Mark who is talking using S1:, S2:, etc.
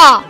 S1: 啊